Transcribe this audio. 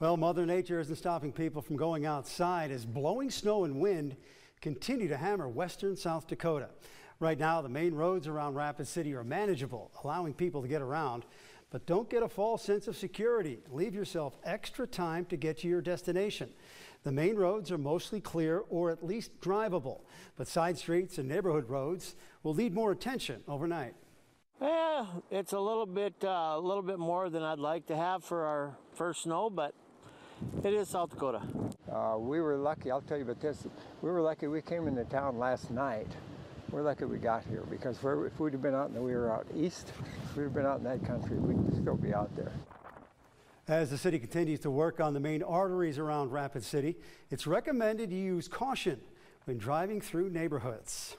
Well, Mother Nature isn't stopping people from going outside as blowing snow and wind continue to hammer western South Dakota. Right now, the main roads around Rapid City are manageable, allowing people to get around. But don't get a false sense of security. Leave yourself extra time to get to your destination. The main roads are mostly clear or at least drivable, but side streets and neighborhood roads will need more attention overnight. Yeah, it's a little bit, uh, a little bit more than I'd like to have for our first snow, but it is South Dakota. Uh, we were lucky, I'll tell you about this. We were lucky we came into town last night. We're lucky we got here because if we'd have been out and we were out east, if we'd have been out in that country, we'd still be out there. As the city continues to work on the main arteries around Rapid City, it's recommended you use caution when driving through neighborhoods.